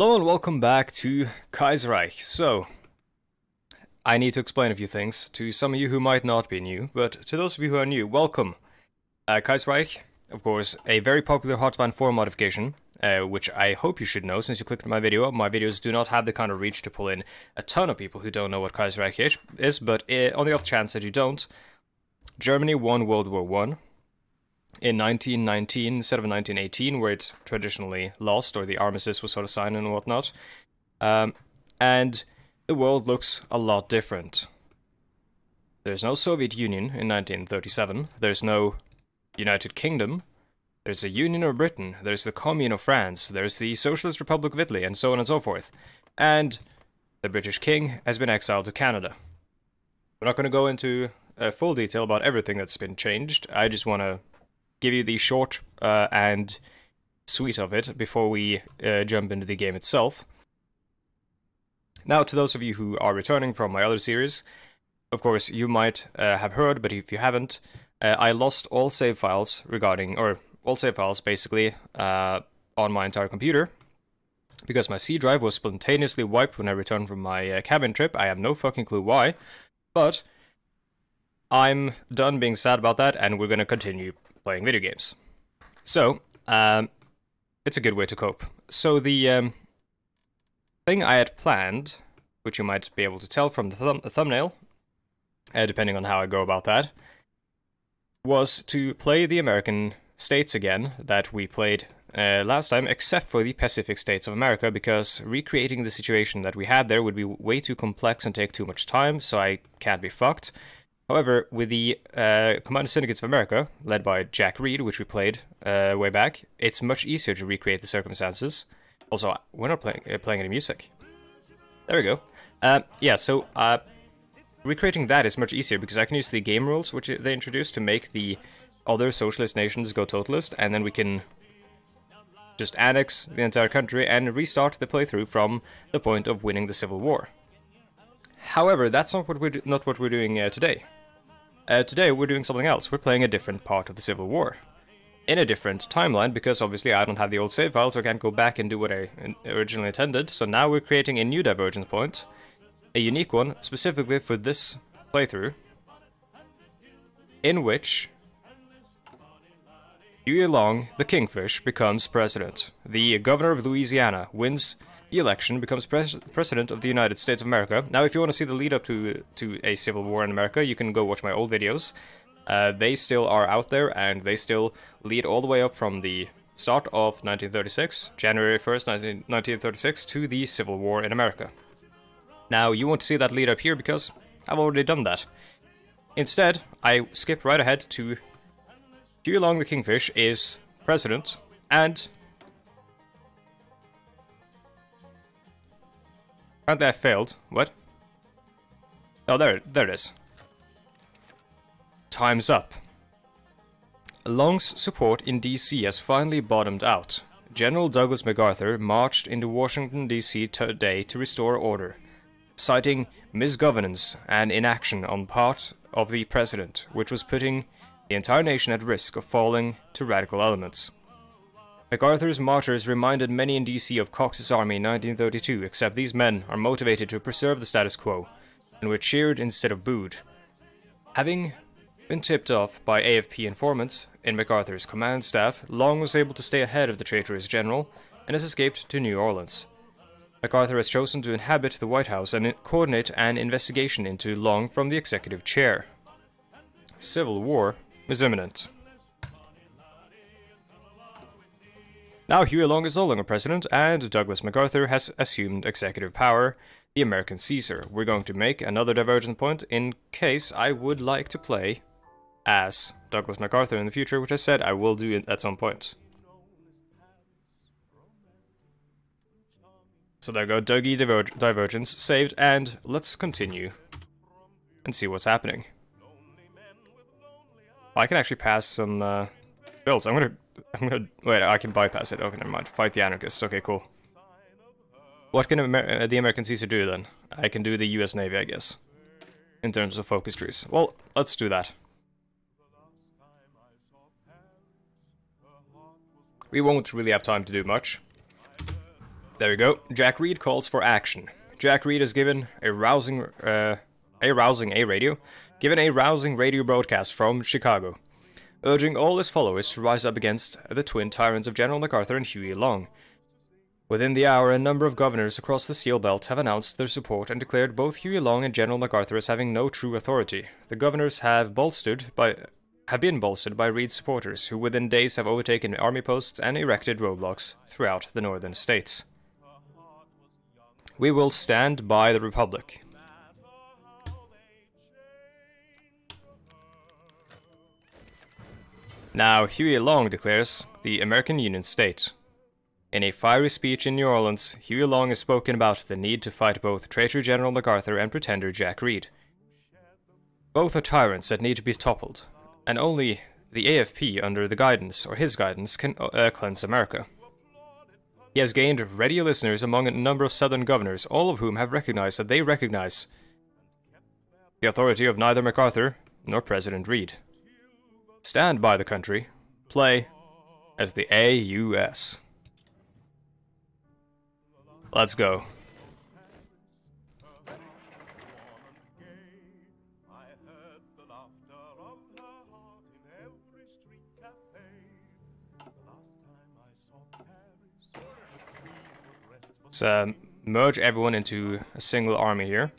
Hello and welcome back to Kaiserreich. So, I need to explain a few things to some of you who might not be new, but to those of you who are new, welcome. Uh, Kaiserreich, of course, a very popular Hotline 4 modification, uh, which I hope you should know since you clicked my video. My videos do not have the kind of reach to pull in a ton of people who don't know what Kaiserreich is, but uh, on the off chance that you don't, Germany won World War One in 1919 instead of 1918, where it traditionally lost, or the armistice was sort of signed and whatnot. Um, and the world looks a lot different. There's no Soviet Union in 1937. There's no United Kingdom. There's the Union of Britain. There's the Commune of France. There's the Socialist Republic of Italy, and so on and so forth. And the British King has been exiled to Canada. We're not going to go into uh, full detail about everything that's been changed. I just want to give you the short uh, and sweet of it before we uh, jump into the game itself. Now, to those of you who are returning from my other series, of course, you might uh, have heard, but if you haven't, uh, I lost all save files regarding, or all save files basically, uh, on my entire computer. Because my C drive was spontaneously wiped when I returned from my uh, cabin trip. I have no fucking clue why. But I'm done being sad about that, and we're gonna continue playing video games. So, um, it's a good way to cope. So the um, thing I had planned, which you might be able to tell from the, thumb the thumbnail, uh, depending on how I go about that, was to play the American states again that we played uh, last time, except for the Pacific states of America, because recreating the situation that we had there would be way too complex and take too much time, so I can't be fucked. However, with the uh, Combined Syndicates of America, led by Jack Reed, which we played uh, way back, it's much easier to recreate the circumstances. Also, we're not playing, uh, playing any music. There we go. Uh, yeah, so uh, recreating that is much easier because I can use the game rules which they introduced to make the other socialist nations go totalist, and then we can just annex the entire country and restart the playthrough from the point of winning the Civil War. However, that's not what we're not what we're doing uh, today. Uh, today we're doing something else. We're playing a different part of the Civil War. In a different timeline, because obviously I don't have the old save file, so I can't go back and do what I originally intended. So now we're creating a new divergence point. A unique one, specifically for this playthrough. In which... Huey Long, the Kingfish, becomes president. The governor of Louisiana wins election, becomes pres president of the United States of America. Now, if you want to see the lead up to to a civil war in America, you can go watch my old videos. Uh, they still are out there, and they still lead all the way up from the start of 1936, January 1st, 19, 1936, to the Civil War in America. Now, you won't see that lead up here because I've already done that. Instead, I skip right ahead to Huey Long the Kingfish is president, and Apparently I failed. What? Oh, there, there it is. Time's up. Long's support in DC has finally bottomed out. General Douglas MacArthur marched into Washington, D.C. today to restore order, citing misgovernance and inaction on part of the president, which was putting the entire nation at risk of falling to radical elements. MacArthur's martyrs reminded many in DC of Cox's army in 1932, except these men are motivated to preserve the status quo, and were cheered instead of booed. Having been tipped off by AFP informants in MacArthur's command staff, Long was able to stay ahead of the traitorous general and has escaped to New Orleans. MacArthur has chosen to inhabit the White House and coordinate an investigation into Long from the executive chair. Civil war is imminent. Now Huey Long is no longer president, and Douglas MacArthur has assumed executive power, the American Caesar. We're going to make another divergent point in case I would like to play as Douglas MacArthur in the future, which I said I will do at some point. So there go, Dougie Diverg Divergence saved, and let's continue and see what's happening. I can actually pass some uh, builds. I'm gonna I'm gonna... Wait, I can bypass it. Okay, never mind. Fight the anarchists. Okay, cool. What can Amer uh, the American Caesar do, then? I can do the US Navy, I guess. In terms of focus trees. Well, let's do that. We won't really have time to do much. There we go. Jack Reed calls for action. Jack Reed is given a rousing, uh, a rousing A radio, given a rousing radio broadcast from Chicago, urging all his followers to rise up against the twin tyrants of General MacArthur and Huey Long. Within the hour, a number of governors across the Steel Belt have announced their support and declared both Huey Long and General MacArthur as having no true authority. The governors have bolstered by have been bolstered by Reed's supporters, who within days have overtaken army posts and erected roadblocks throughout the northern states. We will stand by the Republic. Now, Huey Long declares the American Union State. In a fiery speech in New Orleans, Huey Long has spoken about the need to fight both traitor General MacArthur and pretender Jack Reed. Both are tyrants that need to be toppled, and only the AFP, under the guidance, or his guidance, can uh, cleanse America. He has gained ready listeners among a number of southern governors, all of whom have recognized that they recognize the authority of neither MacArthur nor President Reed. Stand by the country. Play as the AUS. Let's go. Let's um, merge everyone into a single army here.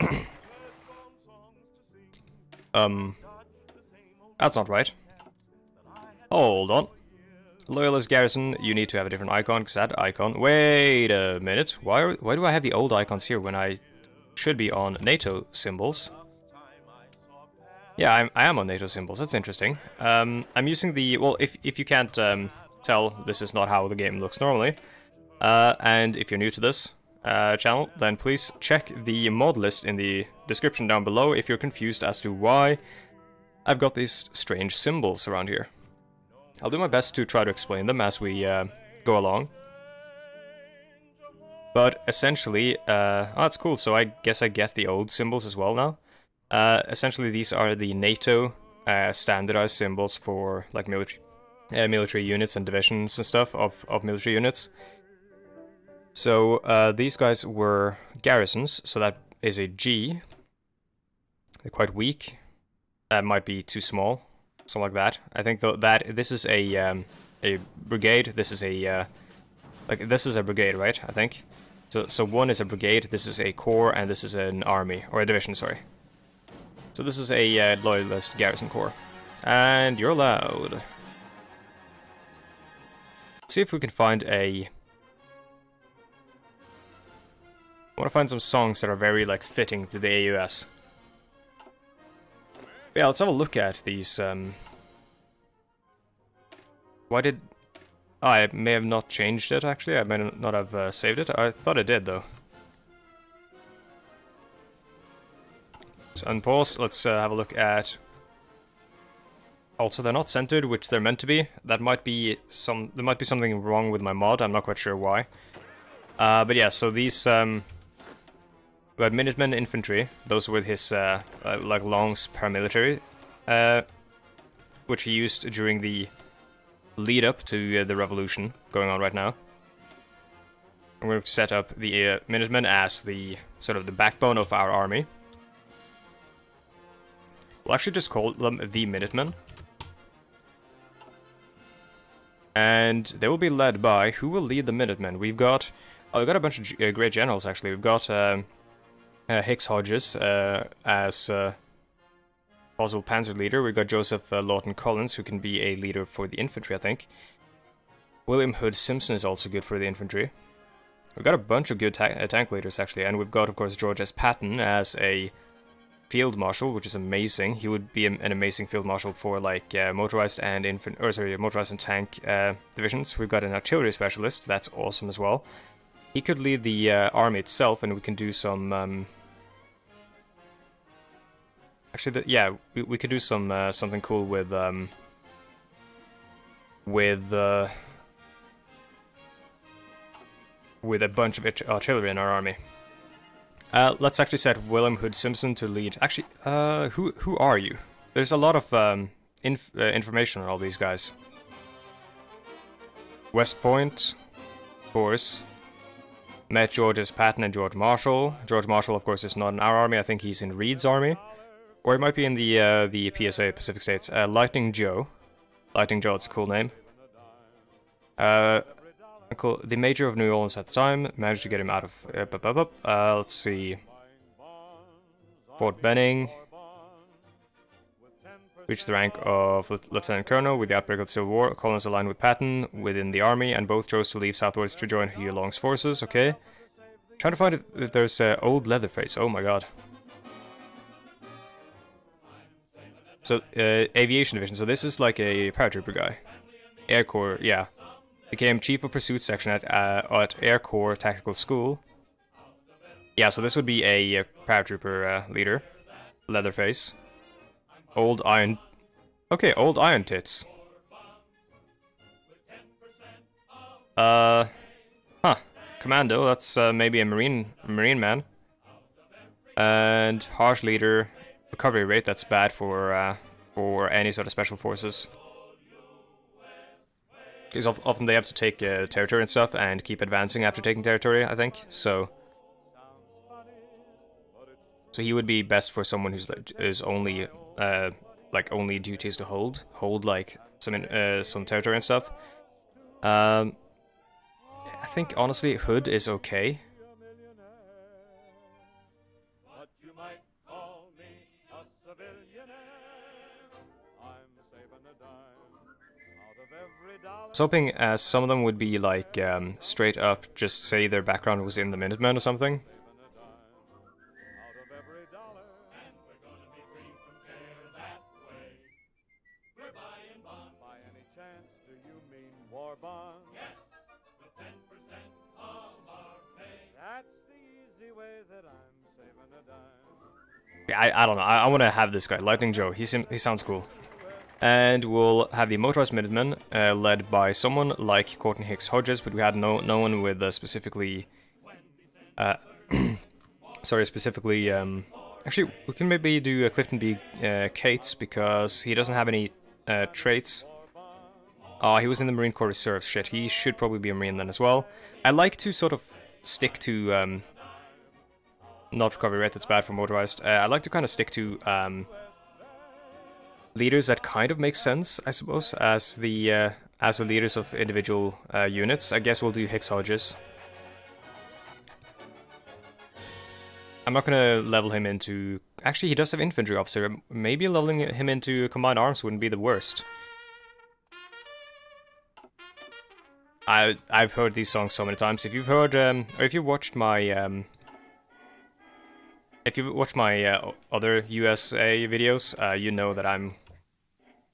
um, that's not right. Hold on. Loyalist Garrison, you need to have a different icon, because that icon... Wait a minute. Why, are, why do I have the old icons here when I should be on NATO symbols? Yeah, I'm, I am on NATO symbols. That's interesting. Um, I'm using the... Well, if, if you can't um, tell, this is not how the game looks normally. Uh, and if you're new to this uh, channel, then please check the mod list in the description down below if you're confused as to why I've got these strange symbols around here. I'll do my best to try to explain them as we uh, go along. But essentially, uh, oh, that's cool, so I guess I get the old symbols as well now. Uh, essentially, these are the NATO uh, standardized symbols for like military uh, military units and divisions and stuff of, of military units. So uh, these guys were garrisons, so that is a G. They're quite weak. That might be too small something like that. I think though that this is a um, a brigade. This is a uh, like this is a brigade, right? I think. So so one is a brigade. This is a corps, and this is an army or a division. Sorry. So this is a uh, loyalist garrison corps, and you're allowed. Let's see if we can find a. I want to find some songs that are very like fitting to the AUS. Yeah, let's have a look at these. Um... Why did... Oh, I may have not changed it, actually. I may not have uh, saved it. I thought I did, though. Let's unpause. Let's uh, have a look at... Also, they're not centered, which they're meant to be. That might be some... There might be something wrong with my mod. I'm not quite sure why. Uh, but yeah, so these... Um, we had Minutemen infantry, those with his uh, uh, like longs paramilitary, uh, which he used during the lead up to uh, the revolution going on right now. I'm going to set up the uh, Minutemen as the sort of the backbone of our army. We'll actually just call them the Minutemen. And they will be led by, who will lead the Minutemen? We've got, oh, we've got a bunch of uh, great generals actually. We've got um, uh, Hicks Hodges uh, as uh, panzer leader. We've got Joseph uh, Lawton Collins, who can be a leader for the infantry, I think. William Hood Simpson is also good for the infantry. We've got a bunch of good ta uh, tank leaders, actually, and we've got, of course, George S. Patton as a field marshal, which is amazing. He would be an amazing field marshal for, like, uh, motorized and infant, or sorry, motorized and tank divisions. We've got an artillery specialist, that's awesome as well. He could lead the uh, army itself, and we can do some um, Actually, the, yeah, we, we could do some uh, something cool with um, with uh, with a bunch of artillery in our army. Uh, let's actually set William Hood Simpson to lead. Actually, uh, who who are you? There's a lot of um, inf uh, information on all these guys. West Point, of course. Met George's Patton and George Marshall. George Marshall, of course, is not in our army. I think he's in Reed's army. Or he might be in the uh, the PSA, Pacific States. Uh, Lightning Joe. Lightning Joe, that's a cool name. Uh, the Major of New Orleans at the time managed to get him out of... Uh, uh, let's see. Fort Benning. Reached the rank of Lieutenant Colonel with the outbreak of the Civil War. Collins aligned with Patton within the army, and both chose to leave southwards to join Huey Long's forces. Okay. Trying to find if there's uh, old Leatherface. Oh my god. So, uh, aviation division. So this is like a paratrooper guy. Air Corps, yeah. Became chief of pursuit section at uh, at Air Corps Tactical School. Yeah, so this would be a uh, paratrooper uh, leader. Leatherface. Old iron... Okay, old iron tits. Uh... Huh. Commando, that's uh, maybe a marine marine man. And harsh leader, recovery rate, that's bad for uh, for any sort of special forces. Because often they have to take uh, territory and stuff and keep advancing after taking territory, I think. So... So he would be best for someone who's is only uh, like only duties to hold, hold like some uh, some territory and stuff. Um, I think honestly Hood is okay. I was hoping uh, some of them would be like um, straight up, just say their background was in the Minutemen or something. I, I don't know. I, I want to have this guy, Lightning Joe. He, seem, he sounds cool. And we'll have the Motorized Minutemen, uh, led by someone like Courtney Hicks Hodges, but we had no no one with uh, specifically... Uh, sorry, specifically... Um, actually, we can maybe do Clifton B. Uh, Cates, because he doesn't have any uh, traits. Oh, he was in the Marine Corps Reserve. Shit, he should probably be a Marine then as well. I like to sort of stick to... Um, not recovery rate, that's bad for motorized. Uh, I like to kind of stick to um, leaders that kind of make sense, I suppose, as the uh, as the leaders of individual uh, units. I guess we'll do Hicks Hodges. I'm not gonna level him into... Actually, he does have infantry officer. Maybe leveling him into combined arms wouldn't be the worst. I I've heard these songs so many times. If you've heard, um, or if you watched my um, if you watch my uh, other USA videos, uh, you know that I'm...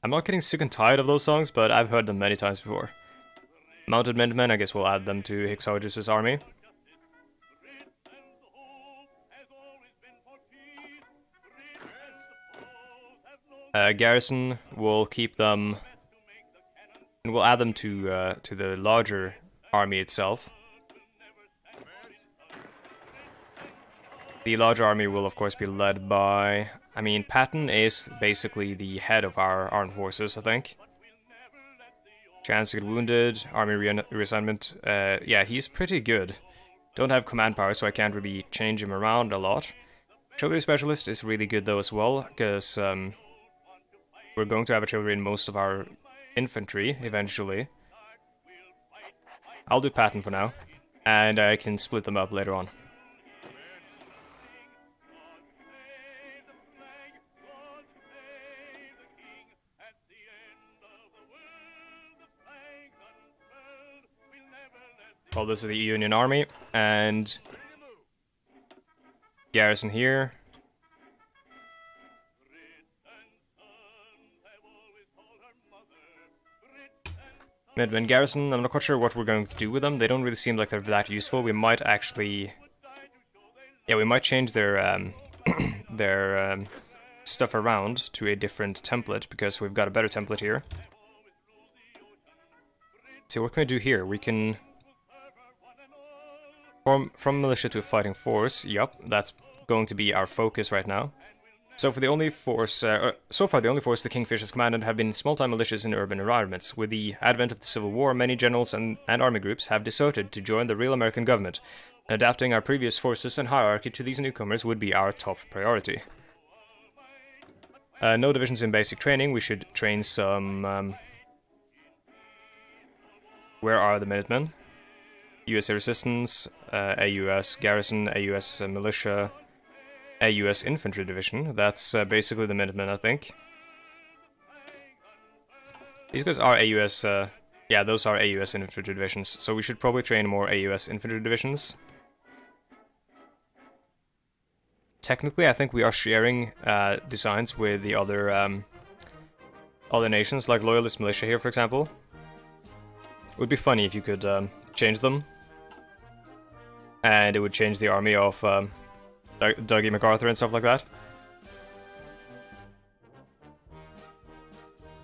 I'm not getting sick and tired of those songs, but I've heard them many times before. Mounted Minutemen, I guess we'll add them to Hodges' army. Uh, Garrison, we'll keep them... And we'll add them to, uh, to the larger army itself. The large army will of course be led by... I mean, Patton is basically the head of our armed forces, I think. Chance to get wounded, army re reassignment. Uh, yeah, he's pretty good. Don't have command power, so I can't really change him around a lot. Artillery specialist is really good though as well, because um, we're going to have artillery in most of our infantry eventually. I'll do Patton for now, and I can split them up later on. Well, this is the Union Army, and garrison here. Midman Garrison, I'm not quite sure what we're going to do with them. They don't really seem like they're that useful. We might actually... Yeah, we might change their, um, their um, stuff around to a different template, because we've got a better template here. see, what can we do here? We can from, from militia to a fighting force, yep, that's going to be our focus right now. So for the only force, uh, uh so far the only force the Kingfishers commanded have been small-time militias in urban environments. With the advent of the Civil War, many generals and, and army groups have deserted to join the real American government. Adapting our previous forces and hierarchy to these newcomers would be our top priority. Uh, no divisions in basic training, we should train some... Um, where are the Minutemen? USA Resistance, uh, AUS Garrison, AUS Militia, AUS Infantry Division. That's uh, basically the Minutemen, I think. These guys are AUS... Uh, yeah, those are AUS Infantry Divisions, so we should probably train more AUS Infantry Divisions. Technically, I think we are sharing uh, designs with the other um, other nations, like Loyalist Militia here, for example. It would be funny if you could um, change them. And it would change the army of um, Dougie MacArthur and stuff like that.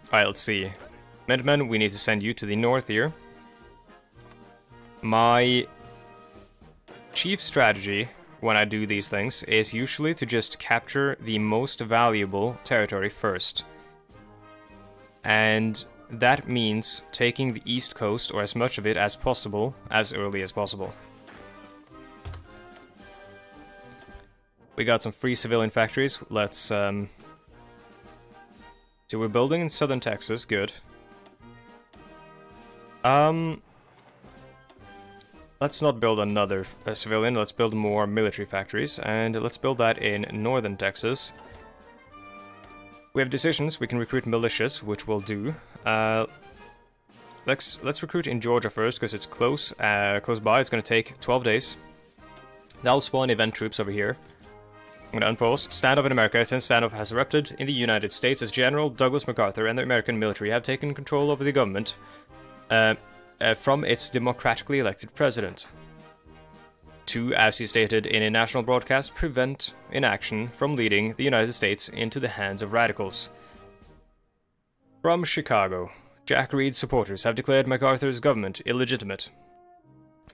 Alright, let's see. Minutemen, we need to send you to the north here. My chief strategy when I do these things is usually to just capture the most valuable territory first. And that means taking the east coast, or as much of it as possible, as early as possible. We got some free civilian factories. Let's, um... So we're building in southern Texas, good. Um... Let's not build another uh, civilian, let's build more military factories, and let's build that in northern Texas. We have decisions, we can recruit militias, which we'll do. Uh, let's let's recruit in Georgia first, because it's close, uh, close by, it's gonna take 12 days. That'll spawn event troops over here. I'm gonna unpause. Standoff in America. 10 standoff has erupted in the United States as General Douglas MacArthur and the American military have taken control over the government. Uh, uh, from its democratically elected president. To, as he stated in a national broadcast, prevent inaction from leading the United States into the hands of radicals. From Chicago, Jack Reed's supporters have declared MacArthur's government illegitimate,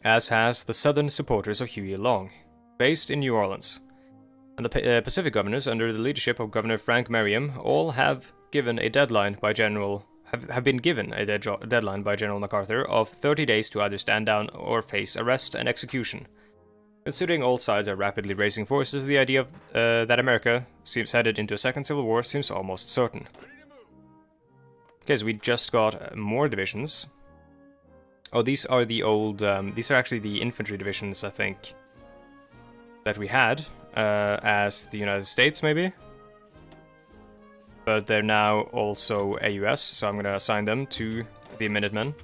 as has the Southern supporters of Huey Long, based in New Orleans. And the uh, Pacific governors, under the leadership of Governor Frank Merriam, all have given a deadline by General have, have been given a deadline by General MacArthur of 30 days to either stand down or face arrest and execution. Considering all sides are rapidly raising forces, the idea of, uh, that America seems headed into a second civil war seems almost certain. Okay, so we just got uh, more divisions. Oh, these are the old, um, these are actually the infantry divisions, I think, that we had uh, as the United States, maybe? but they're now also AUS, so I'm gonna assign them to the Minutemen.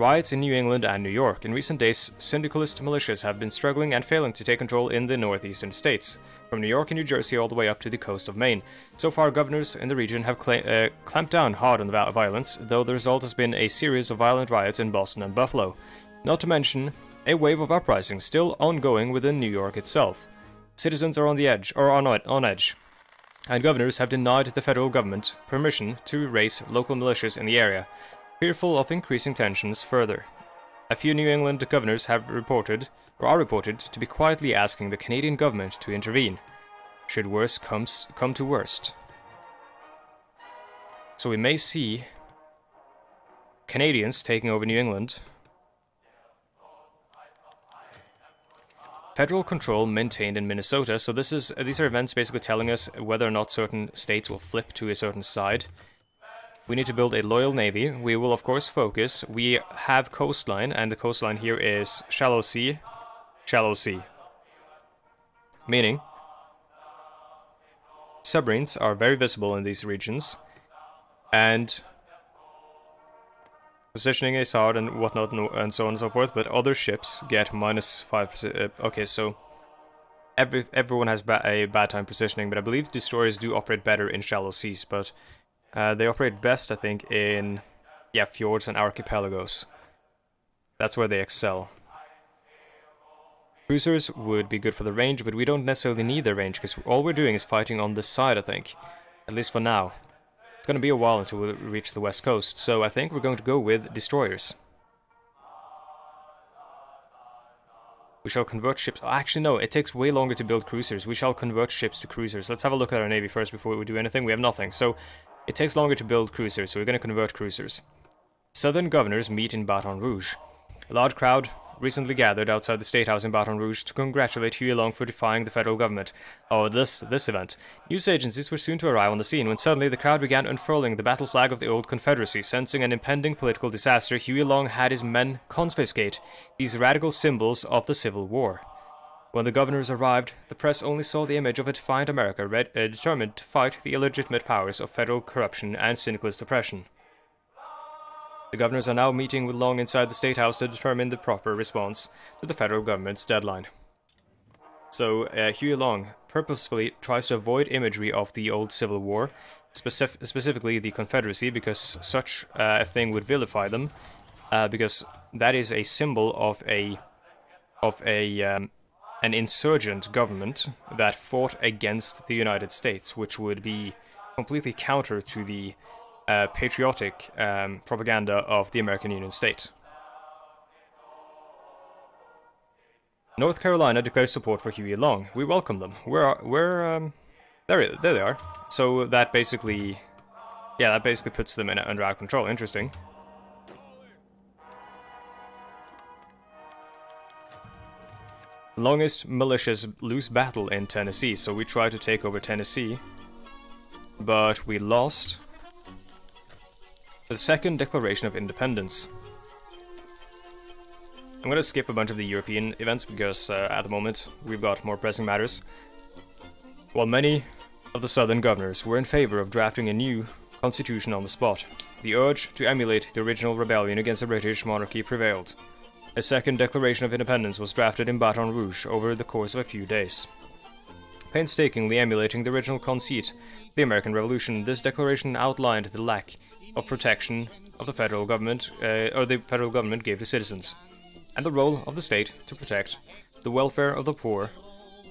Riots in New England and New York. In recent days, syndicalist militias have been struggling and failing to take control in the northeastern states, from New York and New Jersey all the way up to the coast of Maine. So far, governors in the region have uh, clamped down hard on the violence, though the result has been a series of violent riots in Boston and Buffalo. Not to mention, a wave of uprisings still ongoing within New York itself. Citizens are on the edge, or on, on edge, and governors have denied the federal government permission to raise local militias in the area, fearful of increasing tensions further. A few New England governors have reported, or are reported, to be quietly asking the Canadian government to intervene, should worst comes, come to worst. So we may see Canadians taking over New England, Federal control maintained in Minnesota, so this is these are events basically telling us whether or not certain states will flip to a certain side. We need to build a loyal navy. We will of course focus. We have coastline, and the coastline here is shallow sea, shallow sea. Meaning, submarines are very visible in these regions, and positioning is hard and whatnot and so on and so forth, but other ships get minus 5%. Uh, okay, so every everyone has ba a bad time positioning, but I believe destroyers do operate better in shallow seas, but uh, they operate best, I think, in yeah fjords and archipelagos. That's where they excel. Cruisers would be good for the range, but we don't necessarily need their range, because all we're doing is fighting on this side, I think. At least for now. It's going to be a while until we reach the west coast, so I think we're going to go with destroyers. We shall convert ships. Oh, actually, no, it takes way longer to build cruisers. We shall convert ships to cruisers. Let's have a look at our navy first before we do anything. We have nothing, so it takes longer to build cruisers, so we're going to convert cruisers. Southern governors meet in Baton Rouge. A large crowd recently gathered outside the State House in Baton Rouge to congratulate Huey Long for defying the federal government. Oh, this this event. News agencies were soon to arrive on the scene when suddenly the crowd began unfurling the battle flag of the old Confederacy. Sensing an impending political disaster, Huey Long had his men confiscate these radical symbols of the Civil War. When the governors arrived, the press only saw the image of a defiant America red, uh, determined to fight the illegitimate powers of federal corruption and syndicalist oppression. The governors are now meeting with Long inside the State House to determine the proper response to the federal government's deadline. So, uh, Huey Long purposefully tries to avoid imagery of the old Civil War, specif specifically the Confederacy, because such uh, a thing would vilify them, uh, because that is a symbol of a of a um, an insurgent government that fought against the United States, which would be completely counter to the uh, patriotic um, propaganda of the American Union state. North Carolina declares support for Huey Long. We welcome them. We're, we're um, there, there they are. So that basically, yeah, that basically puts them in, under our control. Interesting. Longest militias lose battle in Tennessee, so we tried to take over Tennessee, but we lost the second Declaration of Independence. I'm gonna skip a bunch of the European events because uh, at the moment we've got more pressing matters. While many of the southern governors were in favor of drafting a new constitution on the spot, the urge to emulate the original rebellion against the British monarchy prevailed. A second Declaration of Independence was drafted in Baton Rouge over the course of a few days. Painstakingly emulating the original conceit the American Revolution, this declaration outlined the lack of protection of the federal government, uh, or the federal government gave to citizens, and the role of the state to protect the welfare of the poor.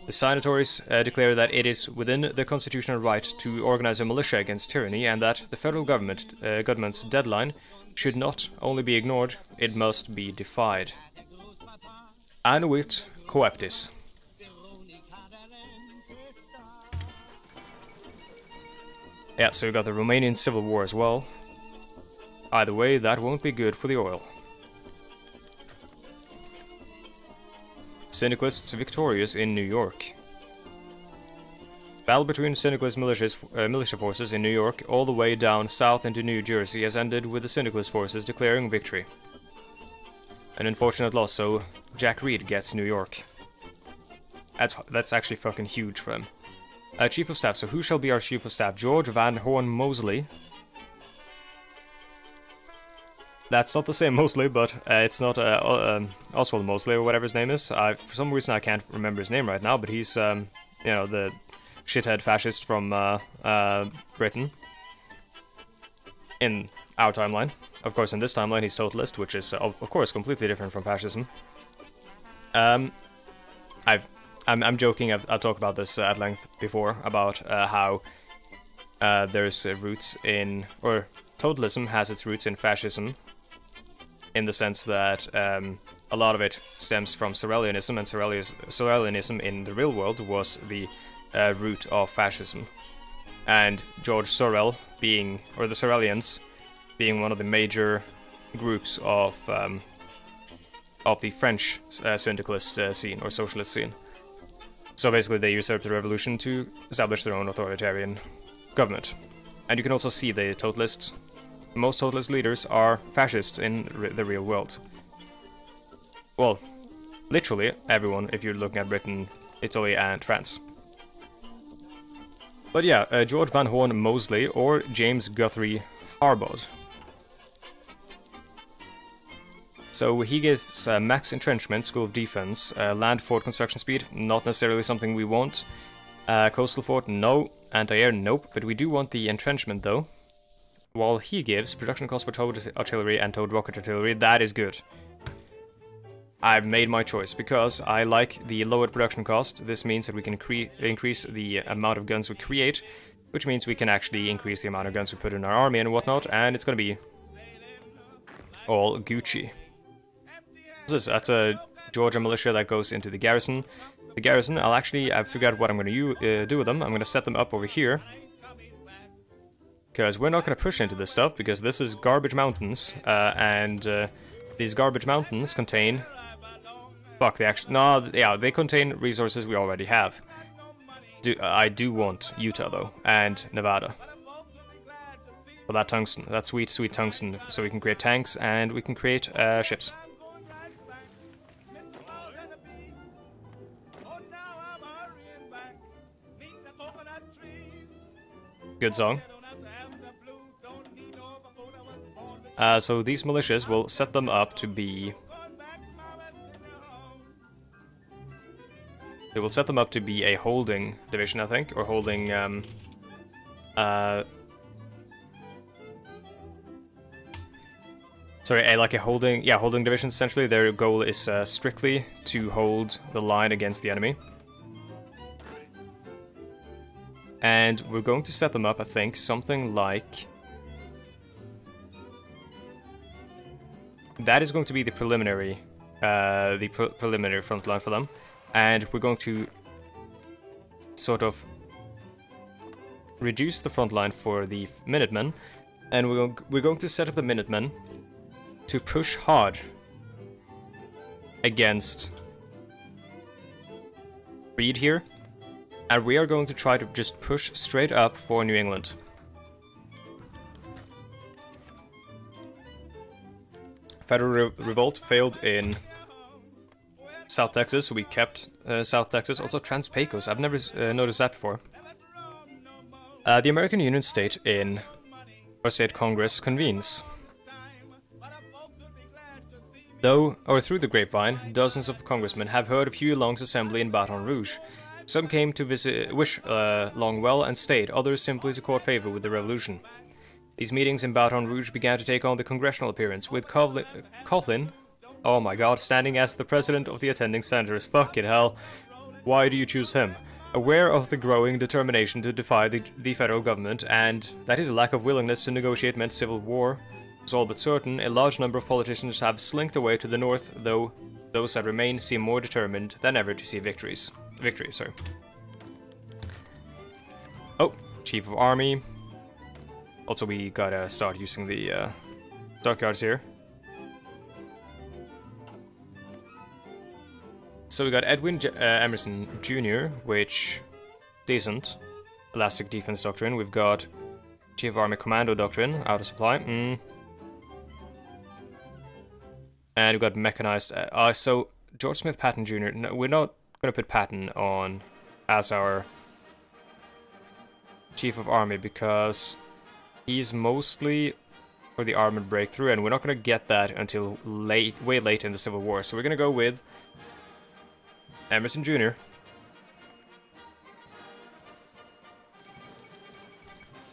The signatories uh, declare that it is within their constitutional right to organize a militia against tyranny, and that the federal government uh, government's deadline should not only be ignored, it must be defied. Annuit coeptis. Yeah, so we got the Romanian Civil War as well. Either way, that won't be good for the oil. Syndicalists victorious in New York. Battle between Syndicalist uh, militia forces in New York all the way down south into New Jersey has ended with the Syndicalist forces declaring victory. An unfortunate loss, so Jack Reed gets New York. That's that's actually fucking huge for him. Uh, Chief of Staff, so who shall be our Chief of Staff? George Van Horn Mosley. That's not the same Mosley, but uh, it's not uh, um, Oswald Mosley or whatever his name is. I, for some reason I can't remember his name right now, but he's, um, you know, the shithead fascist from uh, uh, Britain. In our timeline. Of course, in this timeline, he's totalist, which is, of, of course, completely different from fascism. Um, I've, I'm, I'm joking. I've, I'll talk about this at length before about uh, how uh, there's uh, roots in, or totalism has its roots in fascism, in the sense that um, a lot of it stems from Sorelianism, and Sorelianism in the real world was the uh, root of fascism. And George Sorel being, or the Sorelians, being one of the major groups of um, of the French uh, syndicalist uh, scene or socialist scene. So basically, they usurped the revolution to establish their own authoritarian government. And you can also see the totalists. Most totalist leaders are fascists in the real world. Well, literally everyone, if you're looking at Britain, Italy, and France. But yeah, uh, George Van Horn Mosley or James Guthrie Harbord. So he gives uh, max entrenchment, school of defense, uh, land fort construction speed, not necessarily something we want. Uh, coastal fort, no. Anti-air, nope. But we do want the entrenchment though. While he gives production cost for towed artillery and towed rocket artillery, that is good. I've made my choice because I like the lowered production cost. This means that we can increase the amount of guns we create, which means we can actually increase the amount of guns we put in our army and whatnot, and it's gonna be all Gucci. This? That's a Georgia militia that goes into the garrison. The garrison, I'll actually, I figured out what I'm gonna uh, do with them. I'm gonna set them up over here. Because we're not gonna push into this stuff, because this is garbage mountains, uh, and... Uh, These garbage mountains contain... Fuck, they actually... No, yeah, they contain resources we already have. Do, I do want Utah, though, and Nevada. For that tungsten, that sweet, sweet tungsten, so we can create tanks and we can create uh, ships. Good song. Uh, so these militias will set them up to be... They will set them up to be a holding division, I think, or holding... Um, uh, sorry, a, like a holding, yeah, holding division. Essentially, their goal is uh, strictly to hold the line against the enemy. And we're going to set them up, I think, something like... That is going to be the preliminary, uh, the pre preliminary front line for them. And we're going to sort of reduce the front line for the Minutemen. And we're, we're going to set up the Minutemen to push hard against Reed here and we are going to try to just push straight up for New England. Federal Re Revolt failed in South Texas, so we kept uh, South Texas. Also Trans-Pecos, I've never uh, noticed that before. Uh, the American Union State in our state Congress convenes. Though, or through the grapevine, dozens of congressmen have heard of Huey Long's assembly in Baton Rouge, some came to visit, wish uh, Long well and stayed, others simply to court favor with the revolution. These meetings in Baton Rouge began to take on the congressional appearance, with Coughlin, oh my god, standing as the president of the attending senators. Fucking hell. Why do you choose him? Aware of the growing determination to defy the, the federal government, and that his lack of willingness to negotiate meant civil war was all but certain, a large number of politicians have slinked away to the north, though those that remain seem more determined than ever to see victories victory, sorry. Oh, Chief of Army. Also, we gotta start using the uh, dockyards here. So we got Edwin J uh, Emerson Jr., which decent. Elastic Defense Doctrine. We've got Chief of Army Commando Doctrine, out of supply. Mm. And we've got Mechanized. Uh, uh, so George Smith Patton Jr. No, we're not gonna put Patton on as our chief of army because he's mostly for the armored breakthrough and we're not gonna get that until late, way late in the Civil War. So we're gonna go with Emerson Jr.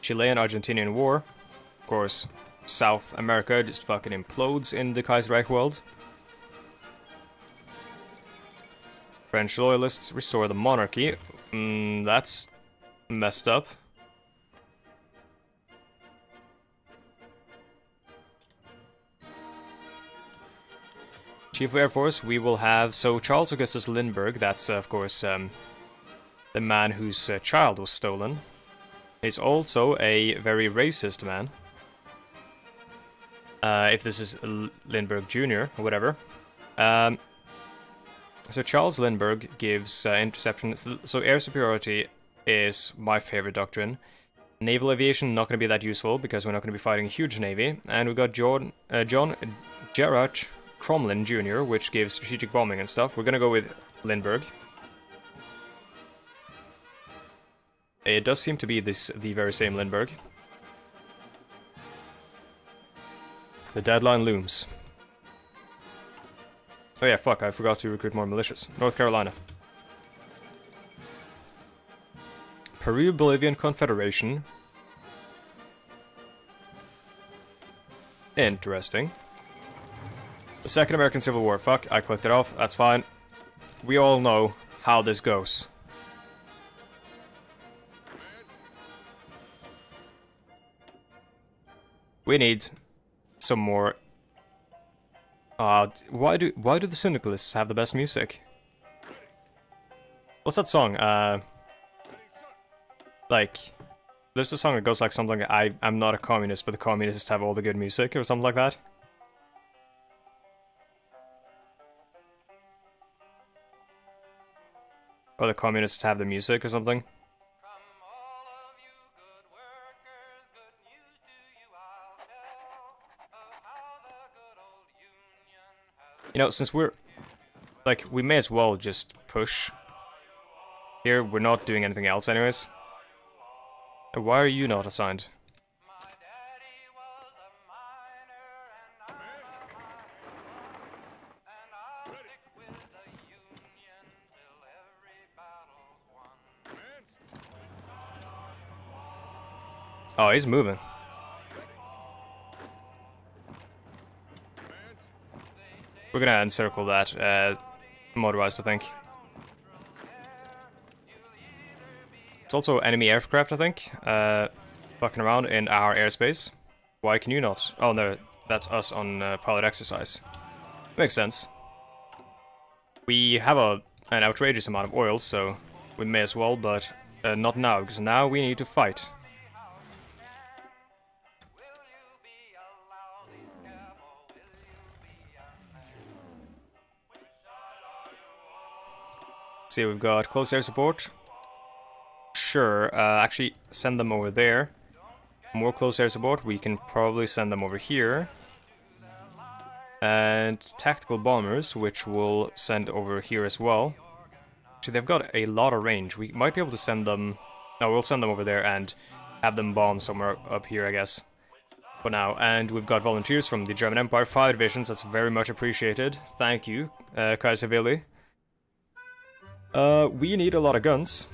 Chilean-Argentinian War. Of course, South America just fucking implodes in the Kaiserreich world. French loyalists restore the monarchy. Mm, that's messed up. Chief of Air Force, we will have... So, Charles Augustus Lindbergh, that's, uh, of course, um, the man whose uh, child was stolen. He's also a very racist man. Uh, if this is Lindbergh Jr. or whatever. Um, so Charles Lindbergh gives uh, interception. So, air superiority is my favorite doctrine. Naval aviation not going to be that useful because we're not going to be fighting a huge navy. And we've got John, uh, John Gerard Crommelin Jr., which gives strategic bombing and stuff. We're to go with Lindbergh. It does seem to be this the very same Lindbergh. The deadline looms. Oh yeah, fuck, I forgot to recruit more militias. North Carolina. Peru-Bolivian Confederation. Interesting. The Second American Civil War. Fuck, I clicked it off. That's fine. We all know how this goes. We need some more uh, why do why do the Syndicalists have the best music? What's that song? Uh, like, there's a song that goes like something like, I, I'm not a communist, but the communists have all the good music, or something like that. Or the communists have the music or something. You know, since we're... Like, we may as well just push. Here, we're not doing anything else anyways. Why are you not assigned? Oh, he's moving. We're gonna encircle that, uh, motorized, I think. It's also enemy aircraft, I think, uh, fucking around in our airspace. Why can you not? Oh no, that's us on uh, pilot exercise. Makes sense. We have a an outrageous amount of oil, so we may as well, but uh, not now, because now we need to fight. See, we've got close air support. Sure, uh, actually send them over there. More close air support, we can probably send them over here. And tactical bombers, which we'll send over here as well. Actually, they've got a lot of range. We might be able to send them... No, we'll send them over there and have them bomb somewhere up here, I guess. For now. And we've got volunteers from the German Empire, five divisions. That's very much appreciated. Thank you, uh, Kaiser Willy. Uh, we need a lot of guns.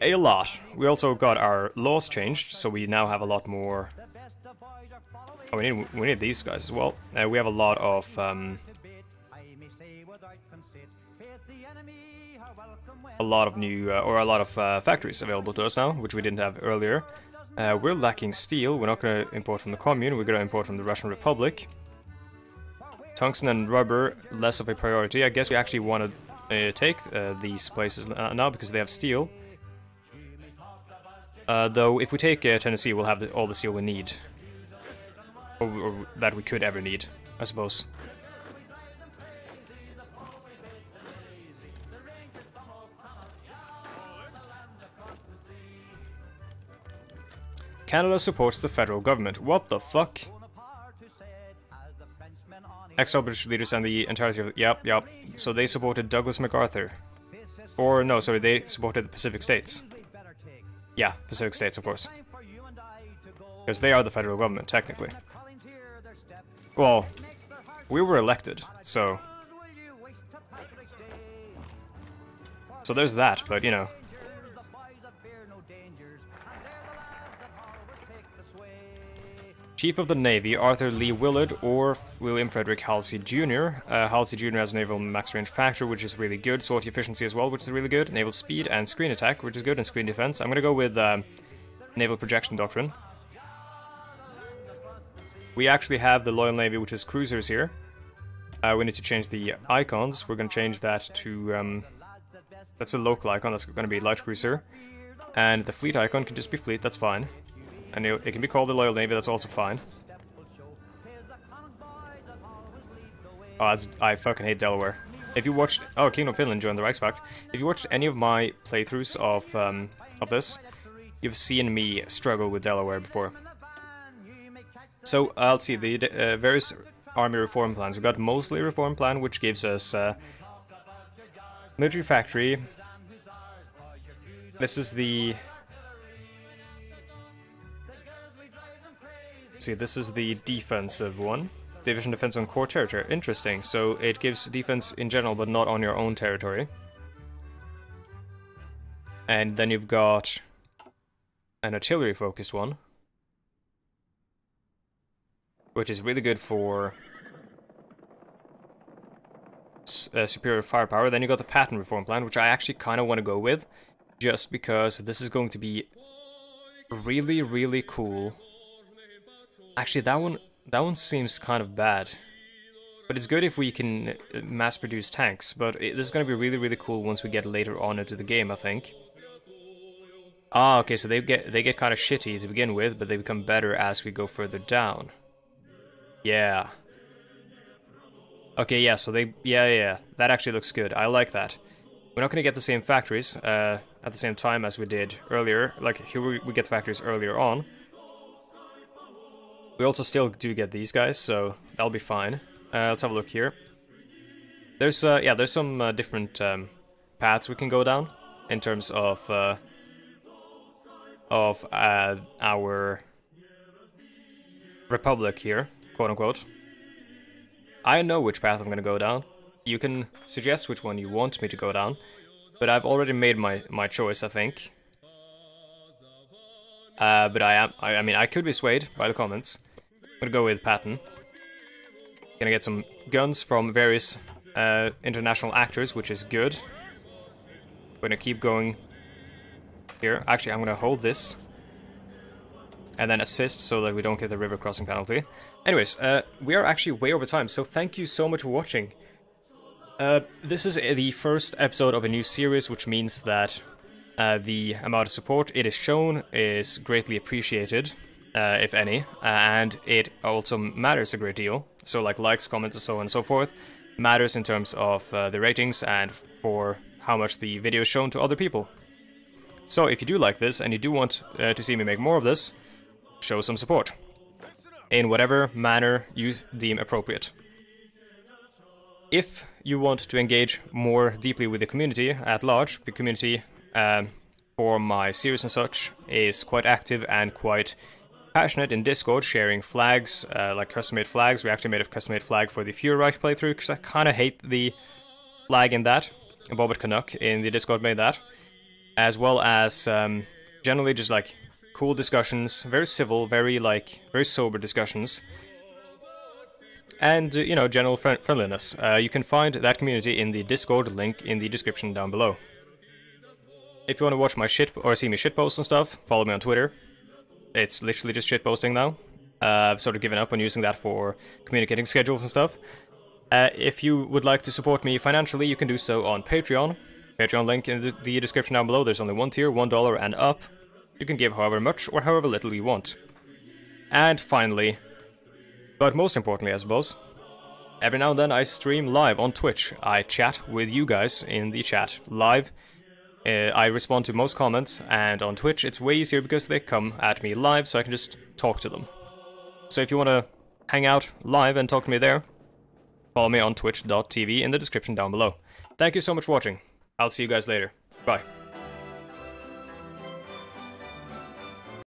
A lot. We also got our laws changed, so we now have a lot more... Oh, we need, we need these guys as well. Uh, we have a lot of... Um, a lot of new, uh, or a lot of uh, factories available to us now, which we didn't have earlier. Uh, we're lacking steel, we're not going to import from the commune, we're going to import from the Russian Republic. Tungsten and rubber, less of a priority. I guess we actually want to uh, take uh, these places now because they have steel. Uh, though, if we take uh, Tennessee, we'll have the, all the steel we need. Or, or, that we could ever need, I suppose. Canada supports the federal government. What the fuck? Ex-British leaders and the entirety of... Yep, yep. So they supported Douglas MacArthur. Or, no, sorry, they supported the Pacific States. Yeah, Pacific States, of course. Because they are the federal government, technically. Well, we were elected, so... So there's that, but, you know, Chief of the Navy, Arthur Lee Willard, or William Frederick Halsey Jr. Uh, Halsey Jr. has naval max range factor, which is really good. Sortie efficiency as well, which is really good. Naval speed and screen attack, which is good, and screen defense. I'm gonna go with um, naval projection doctrine. We actually have the Loyal Navy, which is cruisers here. Uh, we need to change the icons. We're gonna change that to... Um, that's a local icon, that's gonna be light cruiser. And the fleet icon can just be fleet, that's fine. And it, it can be called the Loyal Navy, that's also fine. Oh, I fucking hate Delaware. If you watched... Oh, Kingdom of Finland joined the Reichspakt. If you watched any of my playthroughs of, um, of this, you've seen me struggle with Delaware before. So, uh, let's see, the uh, various army reform plans. We've got Moseley reform plan, which gives us uh, military factory. This is the see, this is the defensive one. Division defense on core territory. Interesting. So it gives defense in general, but not on your own territory. And then you've got an artillery focused one. Which is really good for uh, superior firepower. Then you got the Patton reform plan, which I actually kind of want to go with. Just because this is going to be really, really cool Actually, that one that one seems kind of bad. But it's good if we can uh, mass produce tanks, but it, this is going to be really, really cool once we get later on into the game, I think. Ah, okay, so they get they get kind of shitty to begin with, but they become better as we go further down. Yeah. Okay, yeah, so they... Yeah, yeah, that actually looks good. I like that. We're not going to get the same factories uh, at the same time as we did earlier. Like, here we, we get factories earlier on. We also still do get these guys, so that'll be fine. Uh, let's have a look here. There's, uh, yeah, there's some uh, different um, paths we can go down in terms of uh, of uh, our republic here, quote unquote. I know which path I'm going to go down. You can suggest which one you want me to go down, but I've already made my, my choice, I think. Uh, but I am, I, I mean, I could be swayed by the comments. Gonna go with Patton. Gonna get some guns from various uh, international actors, which is good. Gonna keep going here. Actually, I'm gonna hold this. And then assist so that we don't get the river crossing penalty. Anyways, uh, we are actually way over time, so thank you so much for watching. Uh, this is the first episode of a new series, which means that uh, the amount of support it is shown is greatly appreciated, uh, if any, and it also matters a great deal. So like likes, comments, and so on and so forth matters in terms of uh, the ratings and for how much the video is shown to other people. So if you do like this and you do want uh, to see me make more of this, show some support. In whatever manner you deem appropriate. If you want to engage more deeply with the community at large, the community um, for my series and such is quite active and quite passionate in Discord, sharing flags, uh, like custom-made flags. We actually made a custom-made flag for the Fury playthrough, because I kind of hate the flag in that. Bobbert Canuck in the Discord made that as well as um, generally just like cool discussions, very civil, very like very sober discussions, and uh, you know general fr friendliness. Uh, you can find that community in the Discord link in the description down below. If you want to watch my shit or see me shitpost and stuff, follow me on Twitter. It's literally just shitposting now. Uh, I've sort of given up on using that for communicating schedules and stuff. Uh, if you would like to support me financially, you can do so on Patreon. Patreon link in the description down below. There's only one tier, $1 and up. You can give however much or however little you want. And finally, but most importantly I suppose, every now and then I stream live on Twitch. I chat with you guys in the chat live. Uh, I respond to most comments, and on Twitch it's way easier because they come at me live, so I can just talk to them. So if you want to hang out live and talk to me there, follow me on twitch.tv in the description down below. Thank you so much for watching. I'll see you guys later. Bye.